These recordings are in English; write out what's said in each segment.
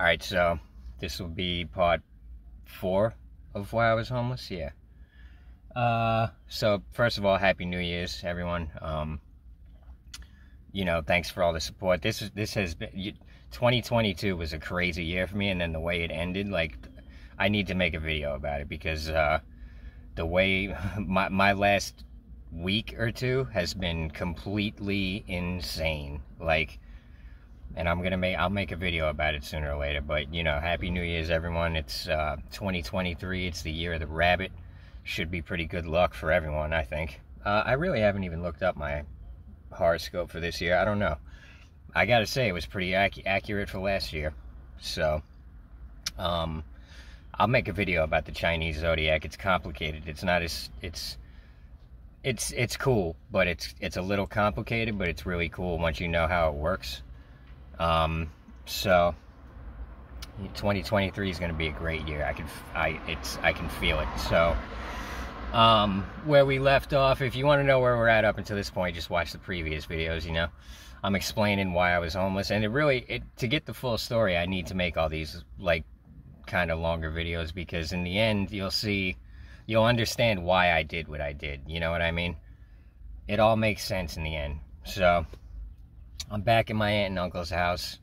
All right, so this will be part four of why I was homeless. Yeah. Uh, so first of all, happy New Year's, everyone. Um, you know, thanks for all the support. This is this has been 2022 was a crazy year for me, and then the way it ended, like, I need to make a video about it because uh, the way my my last week or two has been completely insane. Like and I'm gonna make I'll make a video about it sooner or later. But you know, Happy New Year's, everyone! It's uh, 2023. It's the year of the rabbit. Should be pretty good luck for everyone, I think. Uh, I really haven't even looked up my horoscope for this year. I don't know. I gotta say, it was pretty ac accurate for last year. So, um, I'll make a video about the Chinese zodiac. It's complicated. It's not as it's it's it's cool, but it's it's a little complicated, but it's really cool once you know how it works. Um, so 2023 is going to be a great year. I can I it's I can feel it. So um, where we left off, if you want to know where we're at up until this point, just watch the previous videos. You know, I'm explaining why I was homeless, and it really it to get the full story, I need to make all these like kind of longer videos because in the end, you'll see, you'll understand why I did what I did. You know what I mean? It all makes sense in the end. So I'm back in my aunt and uncle's house,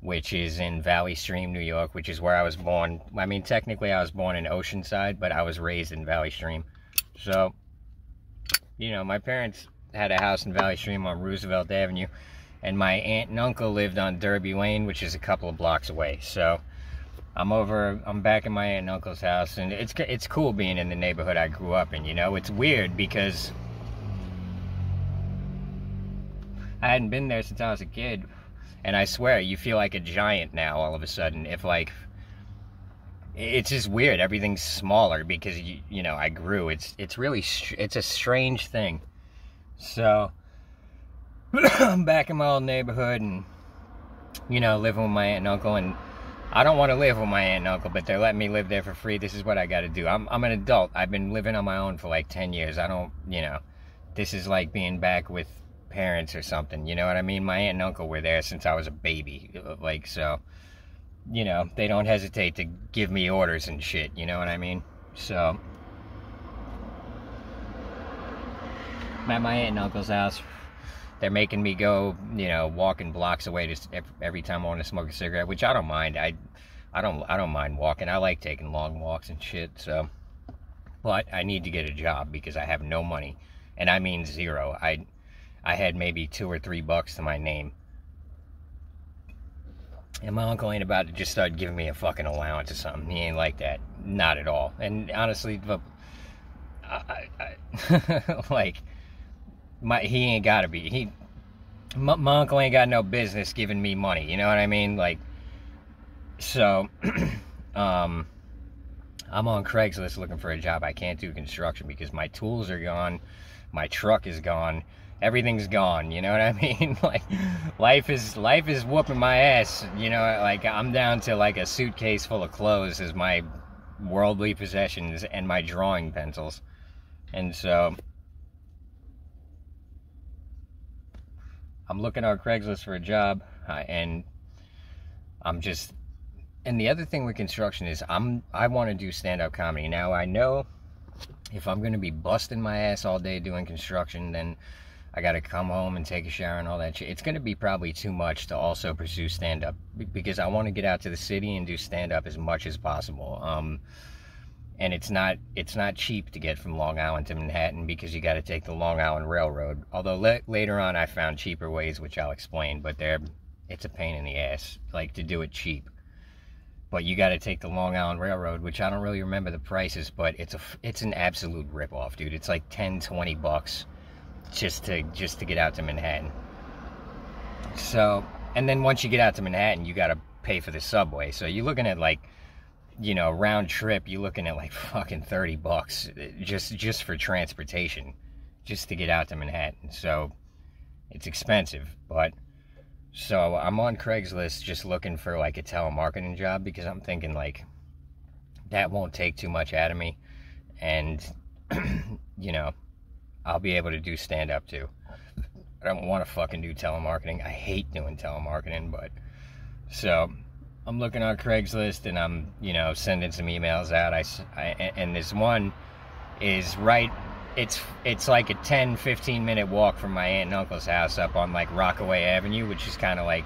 which is in Valley Stream, New York, which is where I was born. I mean, technically, I was born in Oceanside, but I was raised in Valley Stream. So, you know, my parents had a house in Valley Stream on Roosevelt Avenue, and my aunt and uncle lived on Derby Lane, which is a couple of blocks away. So, I'm over, I'm back in my aunt and uncle's house, and it's it's cool being in the neighborhood I grew up in. You know, it's weird because I hadn't been there since I was a kid. And I swear, you feel like a giant now all of a sudden. If, like, it's just weird. Everything's smaller because, you, you know, I grew. It's, it's really, it's a strange thing. So, I'm back in my old neighborhood and, you know, living with my aunt and uncle. And I don't want to live with my aunt and uncle, but they're letting me live there for free. This is what I got to do. I'm, I'm an adult. I've been living on my own for like 10 years. I don't, you know, this is like being back with parents or something. You know what I mean? My aunt and uncle were there since I was a baby. Like, so, you know, they don't hesitate to give me orders and shit. You know what I mean? So, I'm at my aunt and uncle's house. They're making me go, you know, walking blocks away just every time I want to smoke a cigarette, which I don't mind. I, I don't, I don't mind walking. I like taking long walks and shit. So, but I need to get a job because I have no money, and I mean zero. I, I had maybe two or three bucks to my name. And my uncle ain't about to just start giving me a fucking allowance or something. He ain't like that. Not at all. And honestly, I, I, like, my he ain't gotta be. He, my, my uncle ain't got no business giving me money. You know what I mean? Like, so, um, I'm on Craigslist looking for a job. I can't do construction because my tools are gone, my truck is gone, everything's gone you know what i mean? Like life is life is whooping my ass you know like i'm down to like a suitcase full of clothes as my worldly possessions and my drawing pencils. And so i'm looking on craigslist for a job uh, and i'm just and the other thing with construction is i'm i want to do stand-up comedy. Now i know if i'm going to be busting my ass all day doing construction then I got to come home and take a shower and all that shit. It's going to be probably too much to also pursue stand up because I want to get out to the city and do stand up as much as possible. Um, and it's not it's not cheap to get from Long Island to Manhattan because you got to take the Long Island Railroad. Although le- later on I found cheaper ways, which I'll explain, but they're it's a pain in the ass like to do it cheap. But you got to take the Long Island Railroad, which I don't really remember the prices, but it's a it's an absolute rip off, dude. It's like 10, 20 bucks just to just to get out to Manhattan. So, and then once you get out to Manhattan, you got to pay for the subway. So you're looking at like, you know, round trip, you're looking at like fucking 30 bucks uh, just just for transportation, just to get out to Manhattan. So it's expensive, but so I'm on Craigslist just looking for like a telemarketing job because I'm thinking like that won't take too much out of me and you know I'll be able to do stand up too. I don't want to fucking do telemarketing. I hate doing telemarketing, but so I'm looking on Craigslist and I'm, you know, sending some emails out. I, I and this one is right. It's it's like a 10, 15 minute walk from my aunt and uncle's house up on like Rockaway Avenue, which is kind of like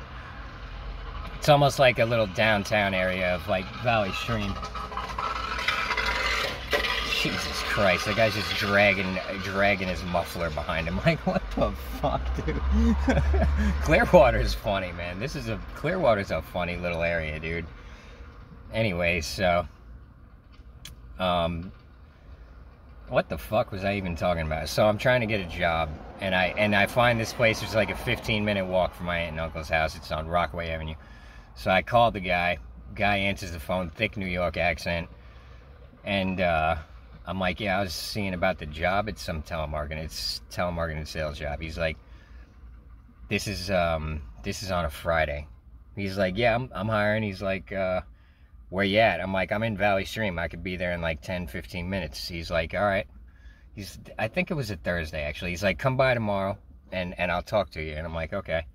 it's almost like a little downtown area of like Valley Stream. Jesus Christ, that guy's just dragging dragging his muffler behind him. Like, what the fuck, dude? Clearwater's funny, man. This is a Clearwater's a funny little area, dude. Anyway, so um what the fuck was I even talking about? So I'm trying to get a job and I and I find this place is like a 15 minute walk from my aunt and uncle's house. It's on Rockaway Avenue. So I called the guy. Guy answers the phone, thick New York accent. And uh I'm like, yeah, I was seeing about the job. It's some telemarketing. It's telemarketing sales job. He's like, this is um, this is on a Friday. He's like, yeah, I'm, I'm hiring. He's like, uh, where you at? I'm like, I'm in Valley Stream. I could be there in like 10, 15 minutes. He's like, all right. He's, I think it was a Thursday actually. He's like, come by tomorrow and and I'll talk to you. And I'm like, okay.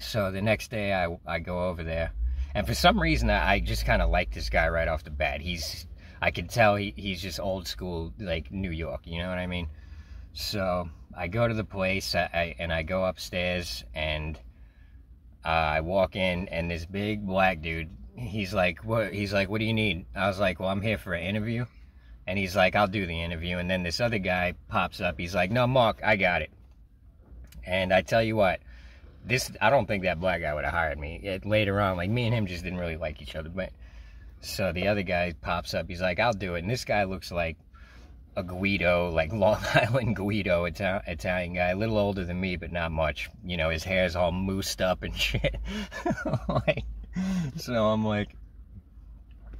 So the next day I I go over there, and for some reason I, I just kind of like this guy right off the bat. He's I can tell he, he's just old school, like New York, you know what I mean? So I go to the place I, I and I go upstairs and uh, I walk in and this big black dude, he's like, what? He's like, what do you need? I was like, well, I'm here for an interview. And he's like, I'll do the interview. And then this other guy pops up. He's like, no, Mark, I got it. And I tell you what, this, I don't think that black guy would have hired me. It, later on, like me and him just didn't really like each other. But so the other guy pops up. He's like, I'll do it. And this guy looks like a Guido, like Long Island Guido Ita- Italian guy, a little older than me, but not much. You know, his hair's all moosed up and shit. like, so I'm like,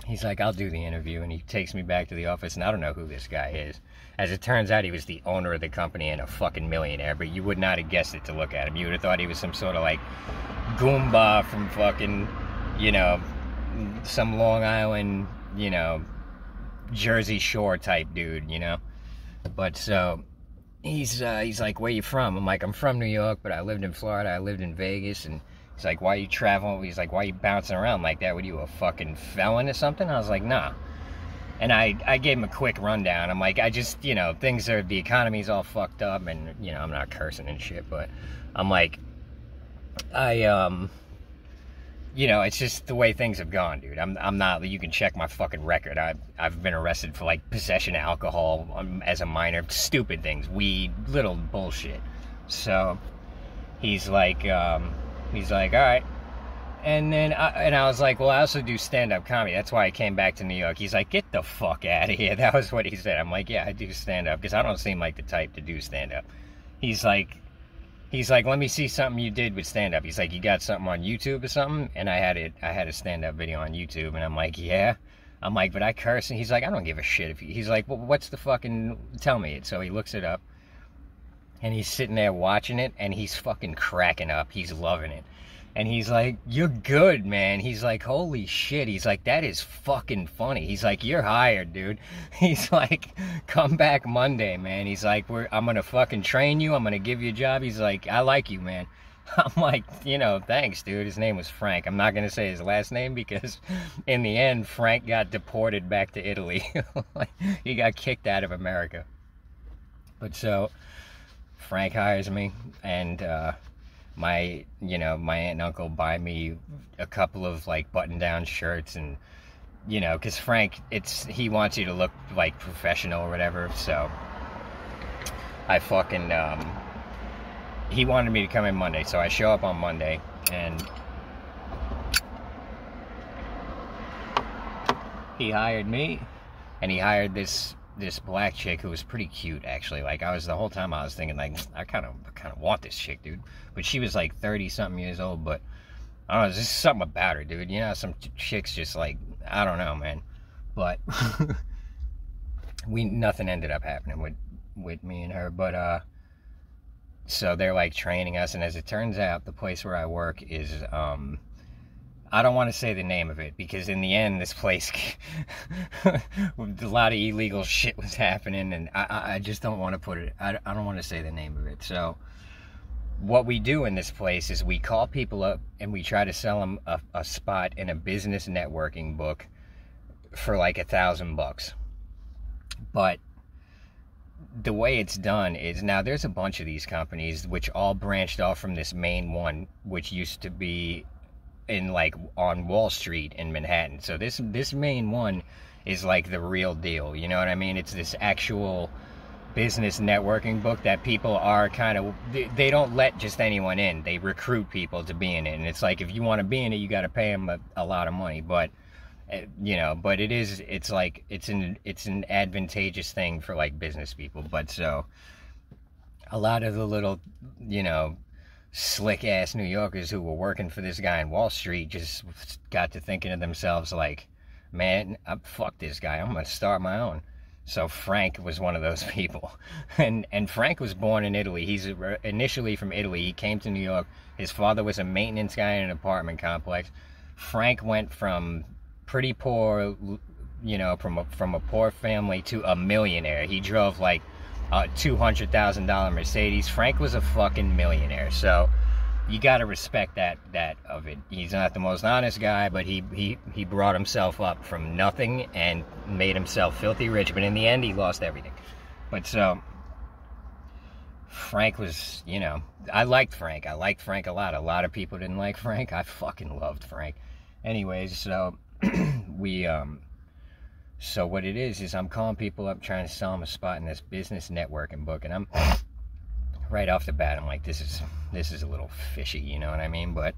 he's like, I'll do the interview. And he takes me back to the office, and I don't know who this guy is. As it turns out, he was the owner of the company and a fucking millionaire, but you would not have guessed it to look at him. You would have thought he was some sort of like Goomba from fucking, you know, some Long Island, you know, Jersey Shore type dude, you know. But so he's uh, he's like, "Where you from?" I'm like, "I'm from New York, but I lived in Florida. I lived in Vegas." And he's like, "Why you traveling?" He's like, "Why you bouncing around like that? What you a fucking felon or something?" I was like, "Nah." And I, I gave him a quick rundown. I'm like, I just, you know, things are, the economy's all fucked up, and, you know, I'm not cursing and shit, but I'm like, I, um, you know, it's just the way things have gone, dude. I'm, I'm not. You can check my fucking record. I, I've been arrested for like possession of alcohol um, as a minor, stupid things, weed, little bullshit. So he's like, um, he's like, all right. And then, I, and I was like, well, I also do stand-up comedy. That's why I came back to New York. He's like, get the fuck out of here. That was what he said. I'm like, yeah, I do stand-up because I don't seem like the type to do stand-up. He's like, he's like, "Let me see something you did with stand up." He's like, "You got something on YouTube or something?" And I had it. I had a stand up video on YouTube, and I'm like, "Yeah." I'm like, "But I curse," and he's like, "I don't give a shit." If you, he's like, "Well, what's the fucking? Tell me it." So he looks it up, and he's sitting there watching it, and he's fucking cracking up. He's loving it. And he's like, You're good, man. He's like, Holy shit. He's like, That is fucking funny. He's like, You're hired, dude. He's like, Come back Monday, man. He's like, We're, I'm gonna fucking train you. I'm gonna give you a job. He's like, I like you, man. I'm like, you know, thanks, dude. His name was Frank. I'm not gonna say his last name because, in the end, Frank got deported back to Italy. he got kicked out of America. But so, Frank hires me, and uh, my you know my aunt and uncle buy me a couple of like button down shirts and you know because frank it's he wants you to look like professional or whatever so i fucking um he wanted me to come in monday so i show up on monday and he hired me and he hired this this black chick who was pretty cute actually. Like I was the whole time I was thinking like I kind of kind of want this chick, dude. But she was like thirty something years old. But I don't know, there's just something about her, dude. You know, some chicks just like I don't know, man. But we nothing ended up happening with with me and her. But uh, so they're like training us, and as it turns out, the place where I work is um I don't want to say the name of it because in the end, this place, a lot of illegal shit was happening, and I, I just don't want to put it. I, I don't want to say the name of it. So, what we do in this place is we call people up and we try to sell them a, a spot in a business networking book for like a thousand bucks. But the way it's done is now there's a bunch of these companies which all branched off from this main one, which used to be in like on Wall Street in Manhattan. So this this main one is like the real deal. You know what I mean? It's this actual business networking book that people are kind of they, don't let just anyone in they recruit people to be in it and it's like if you want to be in it you got to pay them a, a, lot of money but eh, you know but it is it's like it's an it's an advantageous thing for like business people but so a lot of the little you know slick ass new yorkers who were working for this guy in wall street just got to thinking to themselves like man uh, fuck this guy i'm gonna start my own so Frank was one of those people. And and Frank was born in Italy. He's initially from Italy. He came to New York. His father was a maintenance guy in an apartment complex. Frank went from pretty poor, you know, from a, from a poor family to a millionaire. He drove like a $200,000 Mercedes. Frank was a fucking millionaire. So you got to respect that that of it. He's not the most honest guy, but he he he brought himself up from nothing and made himself filthy rich. But in the end, he lost everything. But so Frank was, you know, I liked Frank. I liked Frank a lot. A lot of people didn't like Frank. I fucking loved Frank. Anyways, so we um so what it is is I'm calling people up trying to sell them a spot in this business networking book and I'm right off the bat, I'm like, this is this is a little fishy, you know what I mean? But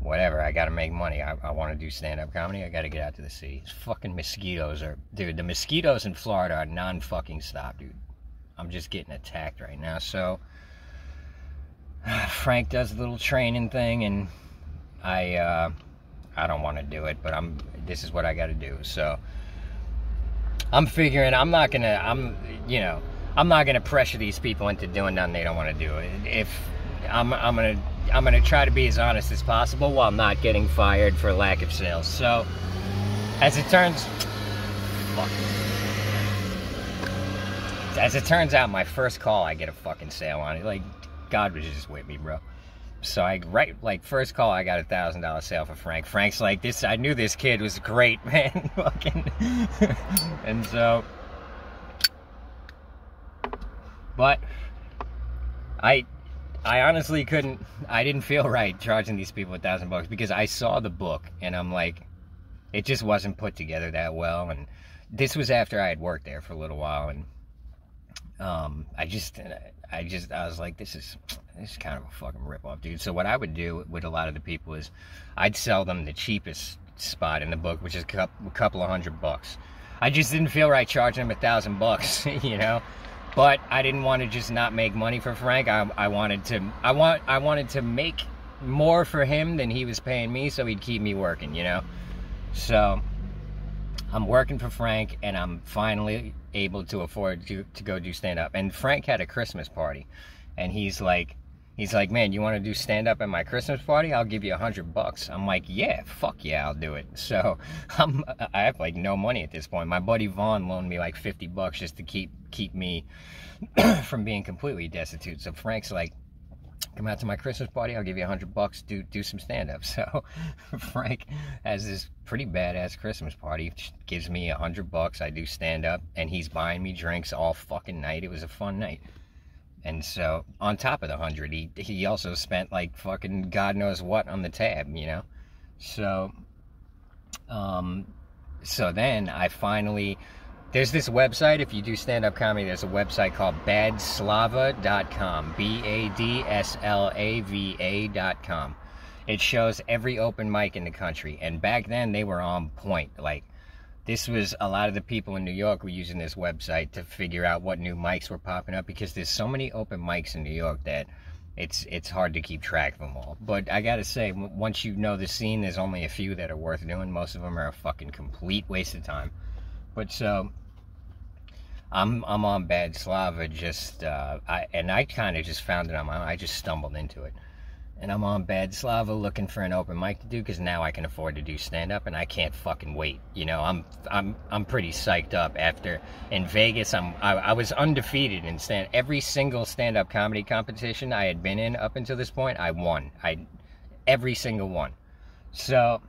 whatever, I gotta make money. I, I want to do stand-up comedy. I gotta get out to the sea. These fucking mosquitoes are, dude. The mosquitoes in Florida are non-fucking stop, dude. I'm just getting attacked right now. So Frank does a little training thing, and I uh, I don't want to do it, but I'm. This is what I got to do. So I'm figuring I'm not gonna. I'm you know I'm not gonna pressure these people into doing nothing they don't want to do. If I'm, I'm gonna, I'm gonna try to be as honest as possible while not getting fired for lack of sales. So, as it turns, fuck. As it turns out, my first call, I get a fucking sale on it. Like, God was just with me, bro. So I right like first call I got a thousand dollar sale for Frank. Frank's like this I knew this kid was great, man. Fucking and so but I I honestly couldn't I didn't feel right charging these people a thousand bucks because I saw the book and I'm like it just wasn't put together that well and this was after I had worked there for a little while and um I just I just I was like this is this is kind of a fucking rip off dude so what I would do with a lot of the people is I'd sell them the cheapest spot in the book which is a couple of hundred bucks I just didn't feel right charging them a thousand bucks you know but I didn't want to just not make money for Frank. I, I wanted to I want I wanted to make more for him than he was paying me, so he'd keep me working, you know. So I'm working for Frank, and I'm finally able to afford to to go do stand up. And Frank had a Christmas party, and he's like, He's like, man, you want to do stand up at my Christmas party? I'll give you a hundred bucks. I'm like, yeah, fuck yeah, I'll do it. So I'm, I have like no money at this point. My buddy Vaughn loaned me like 50 bucks just to keep, keep me from being completely destitute. So Frank's like, come out to my Christmas party. I'll give you a hundred bucks. Do, do some stand up. So Frank has this pretty badass Christmas party, gives me a hundred bucks. I do stand up and he's buying me drinks all fucking night. It was a fun night. And so, on top of the hundred, he he also spent like fucking God knows what on the tab, you know. So, um, so then I finally there's this website. If you do stand up comedy, there's a website called badslava.com. B A D S L A V A.com. It shows every open mic in the country, and back then they were on point. Like this was a lot of the people in New York were using this website to figure out what new mics were popping up because there's so many open mics in New York that it's it's hard to keep track of them all. But I gotta say, once you know the scene, there's only a few that are worth doing. Most of them are a fucking complete waste of time. But so I'm I'm on Bad Slava just uh, I and I kind of just found it on my own. I just stumbled into it. and I'm on Bad Slava looking for an open mic to do because now I can afford to do stand up and I can't fucking wait. You know, I'm I'm I'm pretty psyched up after in Vegas. I'm I, I was undefeated in stand every single stand up comedy competition I had been in up until this point. I won. I every single one. So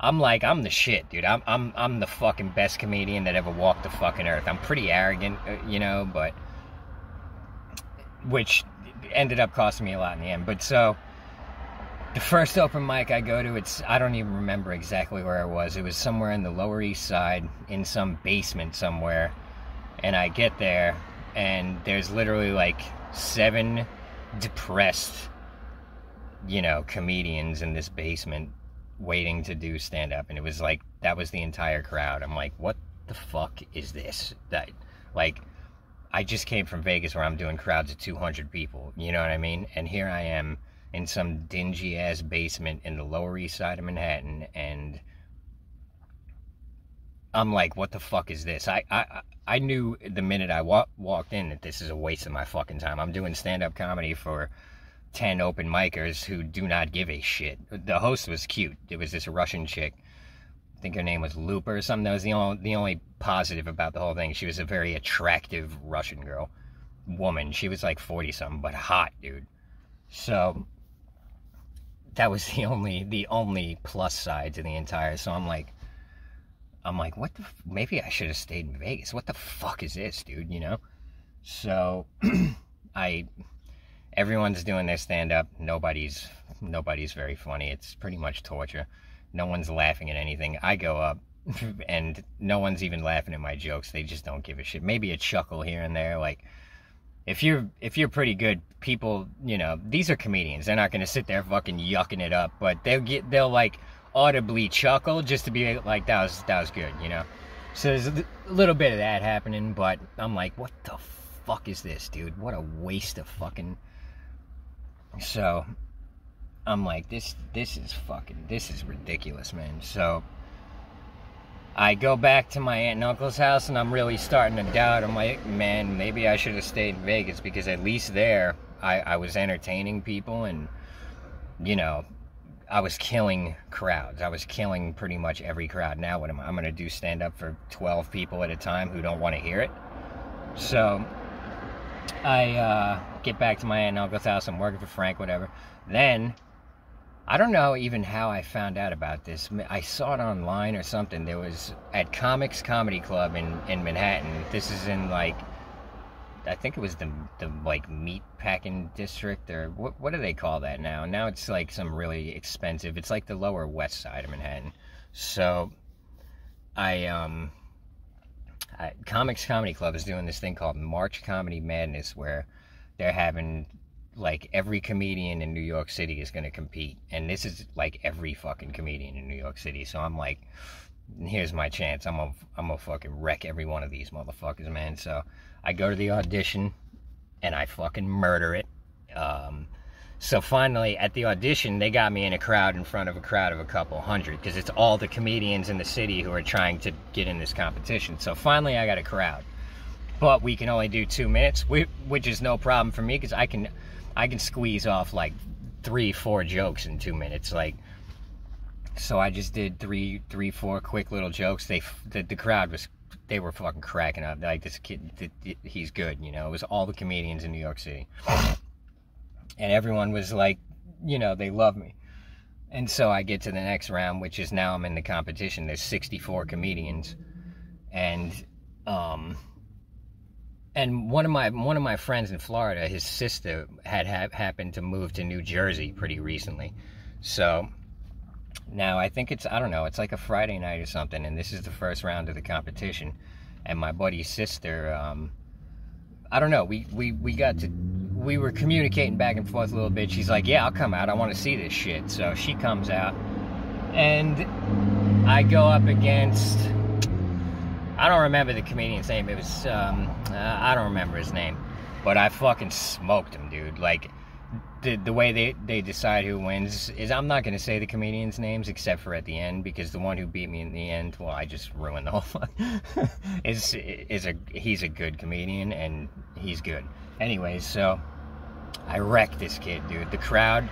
I'm like I'm the shit, dude. I'm I'm I'm the fucking best comedian that ever walked the fucking earth. I'm pretty arrogant, uh, you know, but which ended up costing me a lot in the end. But so the first open mic I go to, it's I don't even remember exactly where it was. It was somewhere in the Lower East Side, in some basement somewhere. And I get there, and there's literally like seven depressed, you know, comedians in this basement waiting to do stand up. And it was like that was the entire crowd. I'm like, what the fuck is this? That like I just came from Vegas where I'm doing crowds of 200 people. You know what I mean? And here I am in some dingy ass basement in the Lower East Side of Manhattan, and I'm like, what the fuck is this? I I I knew the minute I wa- walked in that this is a waste of my fucking time. I'm doing stand up comedy for 10 open micers who do not give a shit. The host was cute. It was this Russian chick. I think her name was Lupa or something. That was the only, the only positive about the whole thing. She was a very attractive Russian girl, woman. She was like 40 something, but hot, dude. So that was the only the only plus side to the entire. So I'm like, I'm like, what the? Maybe I should have stayed in Vegas. What the fuck is this, dude? You know. So I, everyone's doing their stand up. Nobody's nobody's very funny. It's pretty much torture. No one's laughing at anything. I go up. And no one's even laughing at my jokes. They just don't give a shit. Maybe a chuckle here and there, like if you're if you're pretty good, people, you know, these are comedians. They're not gonna sit there fucking yucking it up, but they'll get they'll like audibly chuckle just to be like that was that was good, you know. So there's a little bit of that happening, but I'm like, what the fuck is this, dude? What a waste of fucking. So I'm like, this this is fucking this is ridiculous, man. So I go back to my aunt and uncle's house and I'm really starting to doubt. I'm like, man, maybe I should have stayed in Vegas because at least there I, I was entertaining people and, you know, I was killing crowds. I was killing pretty much every crowd. Now, what am I? I'm to do stand up for 12 people at a time who don't want to hear it. So I uh, get back to my aunt and uncle's house. I'm working for Frank, whatever. Then I don't know even how I found out about this. I saw it online or something. There was at Comix Comedy Club in, in Manhattan. This is in like, I think it was the the like meat packing district or what what do they call that now? Now it's like some really expensive. It's like the Lower West Side of Manhattan. So, I um, I, Comix Comedy Club is doing this thing called March Comedy Madness where they're having like every comedian in New York City is going to compete. And this is like every fucking comedian in New York City. So I'm like, here's my chance. I'm gonna, I'm gonna fucking wreck every one of these motherfuckers, man. So I go to the audition and I fucking murder it. Um, so finally, at the audition, they got me in a crowd in front of a crowd of a couple hundred because it's all the comedians in the city who are trying to get in this competition. So finally, I got a crowd. But we can only do two minutes, which is no problem for me because I can I can squeeze off like three, four jokes in two minutes. Like, so I just did three, three, four quick little jokes. They, the, the crowd was, they were fucking cracking up. Like this kid, he's good. You know, it was all the comedians in New York City, and everyone was like, you know, they love me. And so I get to the next round, which is now I'm in the competition. There's 64 comedians, and um, and one of my one of my friends in Florida, his sister had ha- happened to move to New Jersey pretty recently, so now I think it's I don't know it's like a Friday night or something, and this is the first round of the competition, and my buddy's sister, um, I don't know, we we we got to we were communicating back and forth a little bit. She's like, yeah, I'll come out. I want to see this shit. So she comes out, and I go up against I don't remember the comedian's name. It was um, uh, I don't remember his name, but I fucking smoked him, dude. Like the the way they they decide who wins is I'm not gonna say the comedians' names except for at the end because the one who beat me in the end, well, I just ruined the whole fun. is is a he's a good comedian and he's good. Anyways, so I wrecked this kid, dude. The crowd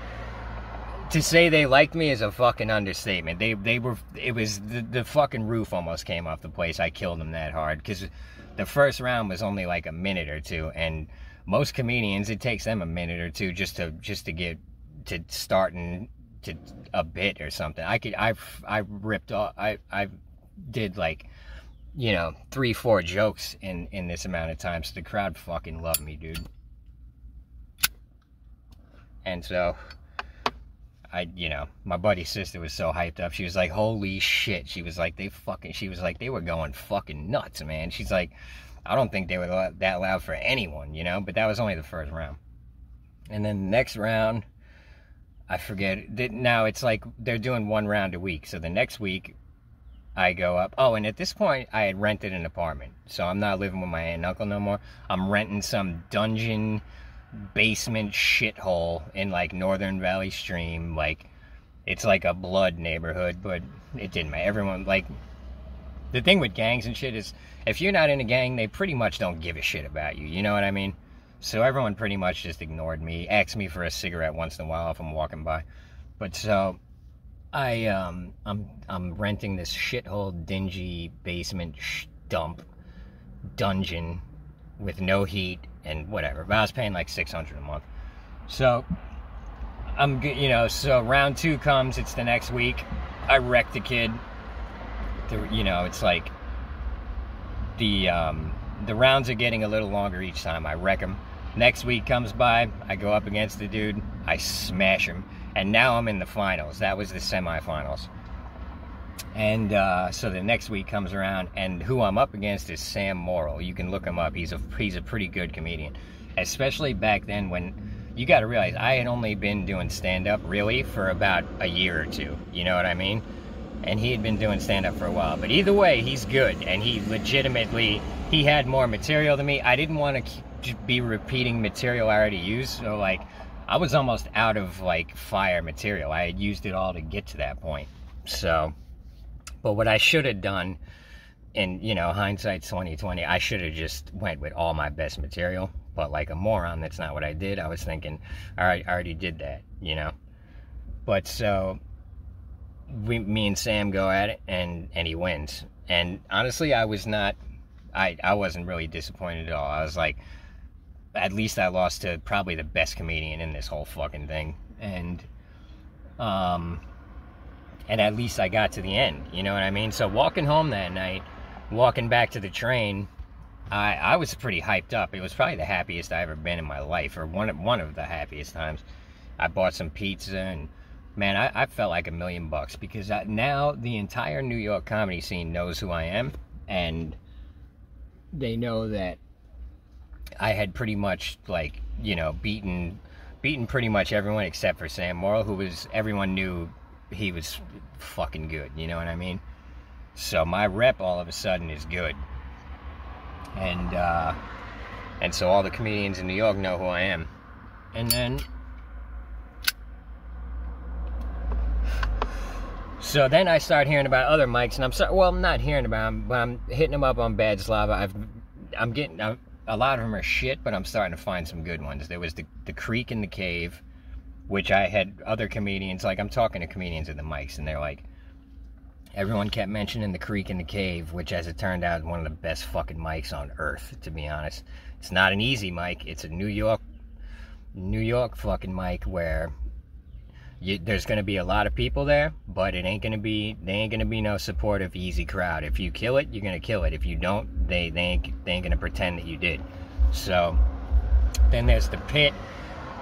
to say they liked me is a fucking understatement. They they were it was the, the fucking roof almost came off the place. I killed them that hard because the first round was only like a minute or two, and most comedians it takes them a minute or two just to just to get to starting to a bit or something. I could I I ripped off I I did like you know three four jokes in in this amount of time, so the crowd fucking loved me, dude. And so I, you know, my buddy's sister was so hyped up. She was like, holy shit. She was like, they fucking, she was like, they were going fucking nuts, man. She's like, I don't think they were that loud for anyone, you know, but that was only the first round. And then the next round, I forget. Now it's like they're doing one round a week. So the next week, I go up. Oh, and at this point, I had rented an apartment. So I'm not living with my aunt and uncle no more. I'm renting some dungeon basement shithole in like Northern Valley Stream. Like, it's like a blood neighborhood, but it didn't matter. Everyone, like, the thing with gangs and shit is if you're not in a gang, they pretty much don't give a shit about you. You know what I mean? So everyone pretty much just ignored me, asked me for a cigarette once in a while if I'm walking by. But so I um I'm I'm renting this shithole dingy basement sh- dump dungeon with no heat and whatever. But I was paying like 600 a month. So I'm you know, so round 2 comes, it's the next week. I wrecked the kid. The, you know, it's like the um the rounds are getting a little longer each time. I wreck him. Next week comes by, I go up against the dude, I smash him, and now I'm in the finals. That was the semifinals. And uh, so the next week comes around, and who I'm up against is Sam Morrill. You can look him up. He's a he's a pretty good comedian, especially back then when you got to realize I had only been doing stand up really for about a year or two. You know what I mean? And he had been doing stand up for a while. But either way, he's good, and he legitimately he had more material than me. I didn't want to be repeating material I already used, so like I was almost out of like fire material. I had used it all to get to that point. So, but what I should have done, in you know hindsight 2020, I should have just went with all my best material. But like a moron, that's not what I did. I was thinking, all right, I already did that, you know. But so we, me and Sam go at it, and and he wins. And honestly, I was not I, I wasn't really disappointed at all. I was like, at least I lost to probably the best comedian in this whole fucking thing. And, um, and at least I got to the end, you know what I mean? So walking home that night, walking back to the train, I, I was pretty hyped up. It was probably the happiest I ever been in my life, or one of, one of the happiest times. I bought some pizza and man, I, I felt like a million bucks because I, now the entire New York comedy scene knows who I am, and they know that I had pretty much like you know beaten beaten pretty much everyone except for Sam Morrill, who was everyone knew he was fucking good. You know what I mean? So my rep all of a sudden is good, and uh, and so all the comedians in New York know who I am, and then. So then I start hearing about other mics, and I'm sorry. Well, I'm not hearing about them, but I'm hitting them up on Bad Slava. I've, I'm getting I'm, a lot of them are shit, but I'm starting to find some good ones. There was the the Creek and the Cave, which I had other comedians like I'm talking to comedians at the mics, and they're like, everyone kept mentioning the Creek and the Cave, which as it turned out is one of the best fucking mics on earth. To be honest, it's not an easy mic. It's a New York, New York fucking mic where you, there's going to be a lot of people there, but it ain't going to be they ain't going to be no supportive easy crowd. If you kill it, you're going to kill it. If you don't, they they ain't, they ain't going to pretend that you did. So then there's the pit,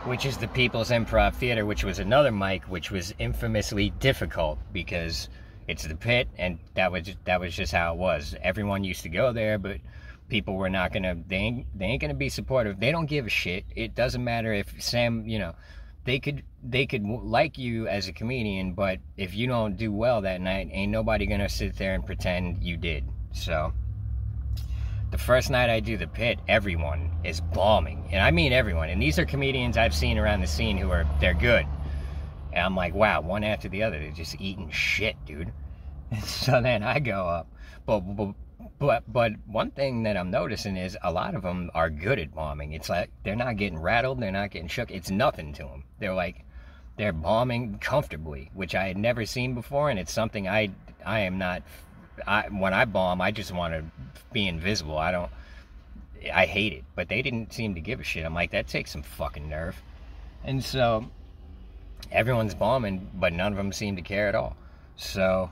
which is the People's Improv Theater, which was another mic, which was infamously difficult because it's the pit, and that was that was just how it was. Everyone used to go there, but people were not gonna they ain't, they ain't gonna be supportive. They don't give a shit. It doesn't matter if Sam, you know they could they could like you as a comedian, but if you don't do well that night, ain't nobody gonna sit there and pretend you did. So the first night I do the pit, everyone is bombing, and I mean everyone. And these are comedians I've seen around the scene who are they're good. And I'm like, wow, one after the other, they're just eating shit, dude. And so then I go up, but, but but but one thing that I'm noticing is a lot of them are good at bombing. It's like they're not getting rattled, they're not getting shook. It's nothing to them. They're like they're bombing comfortably, which I had never seen before, and it's something I I am not. I when I bomb, I just want to be invisible. I don't. I hate it, but they didn't seem to give a shit. I'm like, that takes some fucking nerve. And so everyone's bombing, but none of them seem to care at all. So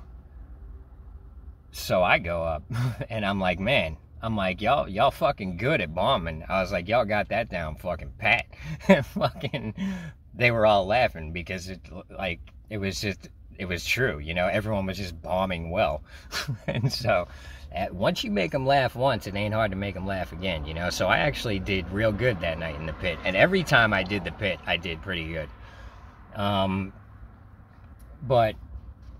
so I go up and I'm like, man, I'm like, y'all, y'all fucking good at bombing. I was like, y'all got that down fucking pat. fucking, they were all laughing because it, like, it was just, it was true, you know, everyone was just bombing well. and so, at, once you make them laugh once, it ain't hard to make them laugh again, you know. So I actually did real good that night in the pit. And every time I did the pit, I did pretty good. Um, but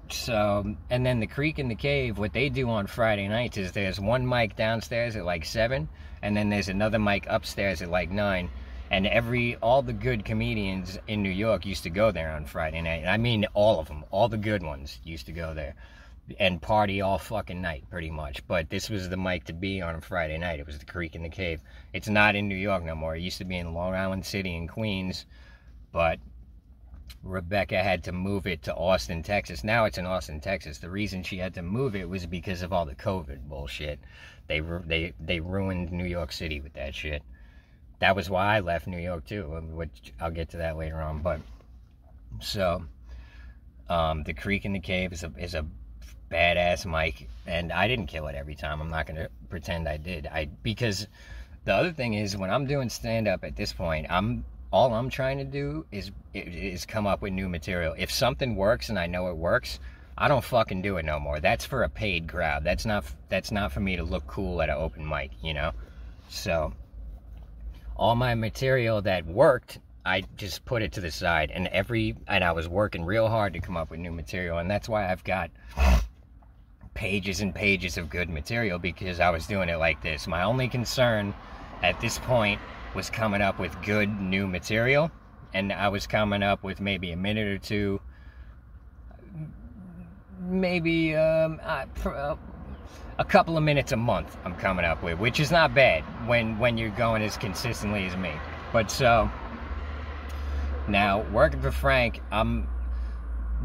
so, and then the creek and the cave, what they do on Friday nights is there's one mic downstairs at like 7, and then there's another mic upstairs at like 9. And every, all the good comedians in New York used to go there on Friday night. And I mean all of them, all the good ones used to go there and party all fucking night pretty much. But this was the mic to be on a Friday night. It was the creek and the cave. It's not in New York no more. It used to be in Long Island City in Queens, but Rebecca had to move it to Austin, Texas. Now it's in Austin, Texas. The reason she had to move it was because of all the COVID bullshit. They they they ruined New York City with that shit. That was why I left New York too, which I'll get to that later on. But so, um, the Creek and the Cave is a is a badass mic, and I didn't kill it every time. I'm not gonna pretend I did. I because the other thing is when I'm doing stand up at this point, I'm all I'm trying to do is is come up with new material. If something works and I know it works, I don't fucking do it no more. That's for a paid crowd. That's not that's not for me to look cool at an open mic, you know. So all my material that worked, I just put it to the side. And every and I was working real hard to come up with new material. And that's why I've got pages and pages of good material because I was doing it like this. My only concern at this point was coming up with good new material. And I was coming up with maybe a minute or two maybe um, uh, a couple of minutes a month I'm coming up with which is not bad when when you're going as consistently as me but so now working for Frank I'm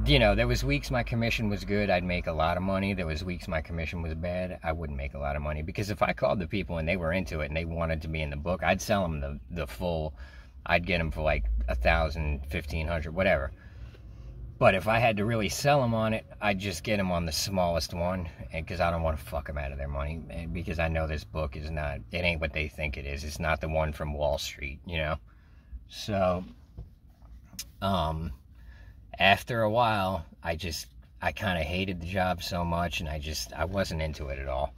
you know, there was weeks my commission was good, I'd make a lot of money. There was weeks my commission was bad, I wouldn't make a lot of money because if I called the people and they were into it and they wanted to be in the book, I'd sell them the the full. I'd get them for like a thousand, fifteen hundred, whatever. But if I had to really sell them on it, I'd just get them on the smallest one, because I don't want to fuck them out of their money. Because I know this book is not, it ain't what they think it is. It's not the one from Wall Street, you know. So, um, after a while, I just, I kind of hated the job so much and I just, I wasn't into it at all.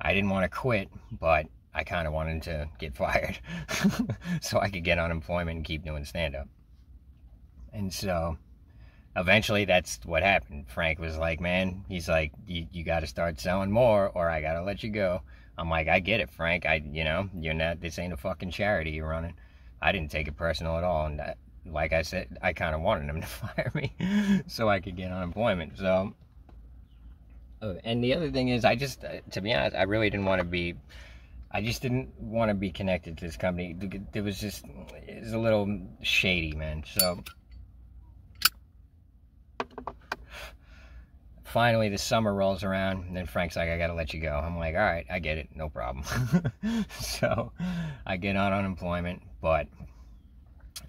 I didn't want to quit, but I kind of wanted to get fired so I could get unemployment and keep doing stand up. And so eventually that's what happened. Frank was like, man, he's like, you, got to start selling more or I got to let you go. I'm like, I get it, Frank. I, you know, you're not, this ain't a fucking charity you're running. I didn't take it personal at all. And that, like I said, I kind of wanted him to fire me so I could get unemployment. So, uh, and the other thing is, I just, uh, to be honest, I really didn't want to be, I just didn't want to be connected to this company. It was just, it was a little shady, man. So, finally the summer rolls around and then frank's like i gotta let you go i'm like all right i get it no problem so i get on unemployment but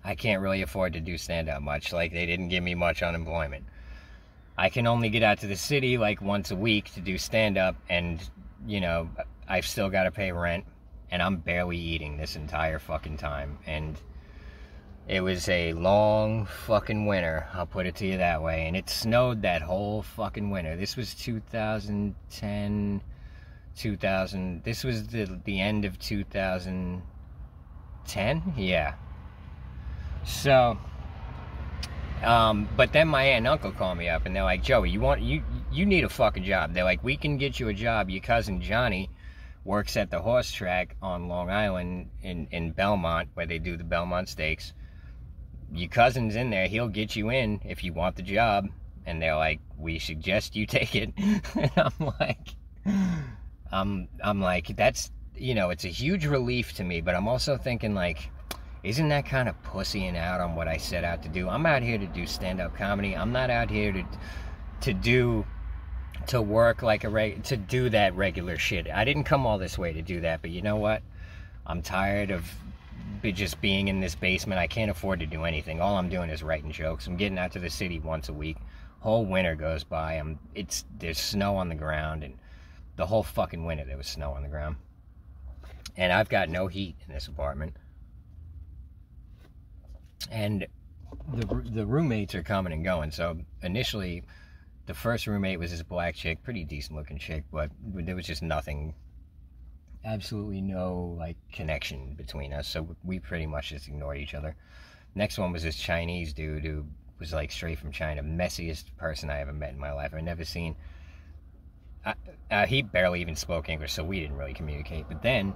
I can't really afford to do stand up much. Like, they didn't give me much unemployment. I can only get out to the city like once a week to do stand up, and, you know, I've still got to pay rent, and I'm barely eating this entire fucking time. And it was a long fucking winter, I'll put it to you that way. And it snowed that whole fucking winter. This was 2010, 2000. This was the, the end of 2010? Yeah. So, um, but then my aunt and uncle call me up and they're like, Joey, you want you you need a fucking job. They're like, we can get you a job. Your cousin Johnny works at the horse track on Long Island in in Belmont where they do the Belmont Stakes. Your cousin's in there. He'll get you in if you want the job. And they're like, we suggest you take it. and I'm like, I'm I'm like, that's you know, it's a huge relief to me. But I'm also thinking like isn't that kind of pussying out on what I set out to do? I'm out here to do stand-up comedy. I'm not out here to to do to work like a reg to do that regular shit. I didn't come all this way to do that, but you know what? I'm tired of just being in this basement. I can't afford to do anything. All I'm doing is writing jokes. I'm getting out to the city once a week. Whole winter goes by. I'm it's there's snow on the ground and the whole fucking winter there was snow on the ground. And I've got no heat in this apartment and the the roommates are coming and going. So initially, the first roommate was this black chick, pretty decent looking chick, but there was just nothing, absolutely no like connection between us. So we pretty much just ignored each other. Next one was this Chinese dude who was like straight from China, messiest person I ever met in my life. I've never seen. uh, he barely even spoke English, so we didn't really communicate. But then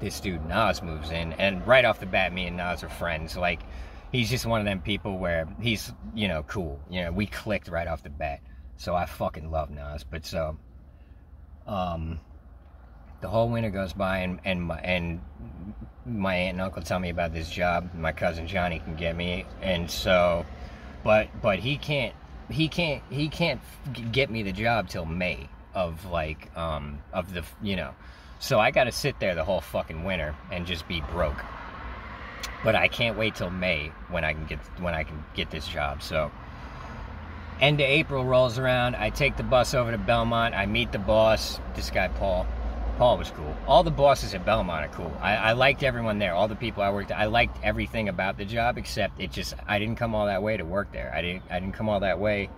this dude Nas moves in, and right off the bat, me and Nas are friends. Like, he's just one of them people where he's, you know, cool. You know, we clicked right off the bat. So I fucking love Nas. But so, um, the whole winter goes by, and and my and my aunt and uncle tell me about this job. My cousin Johnny can get me, and so, but but he can't he can't he can't get me the job till May of like um of the you know so I got to sit there the whole fucking winter and just be broke. But I can't wait till May when I can get when I can get this job. So end of April rolls around. I take the bus over to Belmont. I meet the boss. This guy Paul. Paul was cool. All the bosses at Belmont are cool. I, I liked everyone there. All the people I worked. I liked everything about the job except it just I didn't come all that way to work there. I didn't I didn't come all that way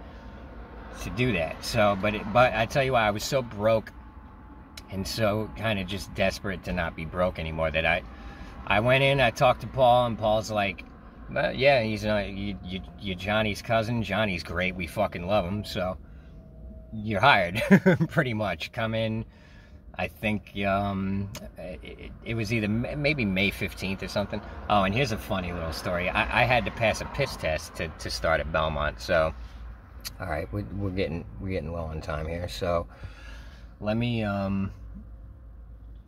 to do that. So, but it, but I tell you what, I was so broke and so kind of just desperate to not be broke anymore that I I went in, I talked to Paul, and Paul's like, well, yeah, he's uh, you, you, you're Johnny's cousin. Johnny's great. We fucking love him. So you're hired, pretty much. Come in. I think um, it, it, was either maybe May 15th or something. Oh, and here's a funny little story. I, I had to pass a piss test to, to start at Belmont. So, all right, we're, we're getting we're getting low on time here. So, let me um,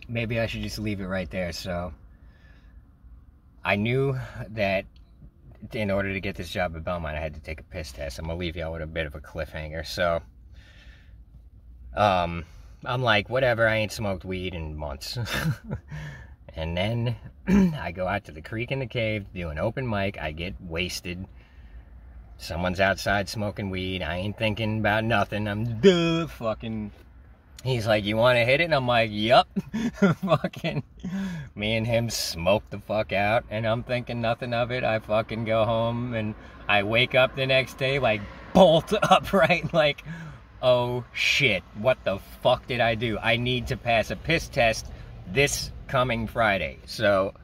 maybe I should just leave it right there. So I knew that in order to get this job at Belmont, I had to take a piss test. I'm gonna leave y'all with a bit of a cliffhanger. So, um, I'm like, whatever. I ain't smoked weed in months. and then I go out to the creek and the cave, do an open mic. I get wasted. Someone's outside smoking weed. I ain't thinking about nothing. I'm duh fucking He's like, you want to hit it? And I'm like, yup. fucking, me and him smoke the fuck out. And I'm thinking nothing of it. I fucking go home and I wake up the next day, like, bolt upright, like, oh shit, what the fuck did I do? I need to pass a piss test this coming Friday. So,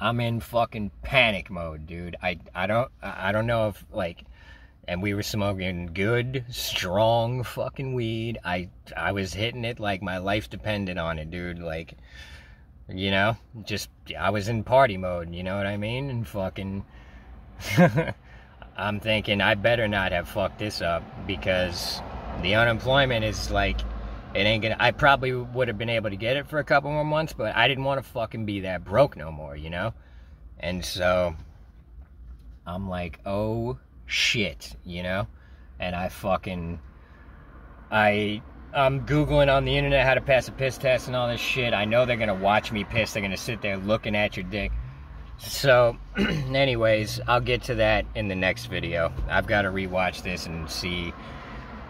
I'm in fucking panic mode, dude. I, I don't, I don't know if, like, and we were smoking good, strong fucking weed. I I was hitting it like my life depended on it, dude. Like, you know, just I was in party mode. You know what I mean? And fucking, I'm thinking I better not have fucked this up because the unemployment is like it ain't gonna. I probably would have been able to get it for a couple more months, but I didn't want to fucking be that broke no more, you know. And so I'm like, oh shit, you know? And I fucking I I'm googling on the internet how to pass a piss test and all this shit. I know they're gonna watch me piss. They're gonna sit there looking at your dick. So, anyways, I'll get to that in the next video. I've got to rewatch this and see,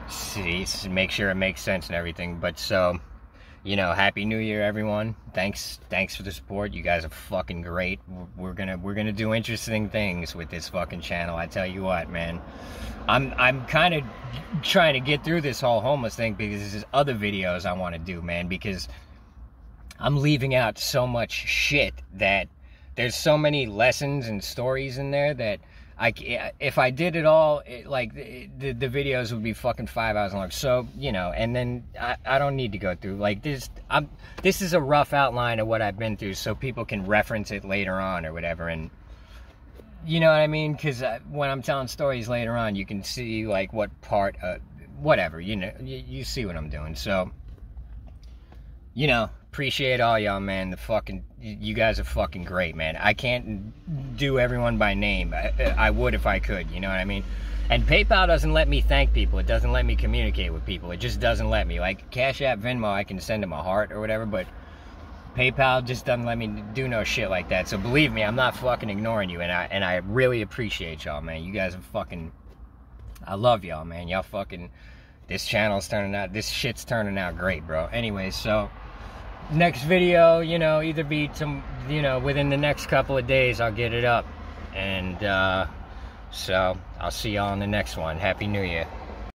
see, make sure it makes sense and everything. But so, you know, happy new year, everyone. Thanks, thanks for the support. You guys are fucking great. We're gonna, we're gonna do interesting things with this fucking channel. I tell you what, man. I'm, I'm kind of trying to get through this whole homeless thing because there's other videos I want to do, man. Because I'm leaving out so much shit that there's so many lessons and stories in there that I, if I did it all, it, like the, the videos would be fucking five hours long. So you know, and then I, I don't need to go through like this. I'm this is a rough outline of what I've been through, so people can reference it later on or whatever. And you know what I mean? Because when I'm telling stories later on, you can see like what part, uh, whatever. You know, you, you see what I'm doing. So you know, appreciate all y'all, man. The fucking, you guys are fucking great, man. I can't do everyone by name. I, I would if I could, you know what I mean? And PayPal doesn't let me thank people. It doesn't let me communicate with people. It just doesn't let me. Like Cash App, Venmo, I can send them a heart or whatever, but PayPal just doesn't let me do no shit like that. So believe me, I'm not fucking ignoring you, and I and I really appreciate y'all, man. You guys are fucking. I love y'all, man. Y'all fucking. This channel's turning out. This shit's turning out great, bro. Anyway, so next video, you know, either be some, you know, within the next couple of days, I'll get it up, and. uh so I'll see y'all in the next one. Happy New Year.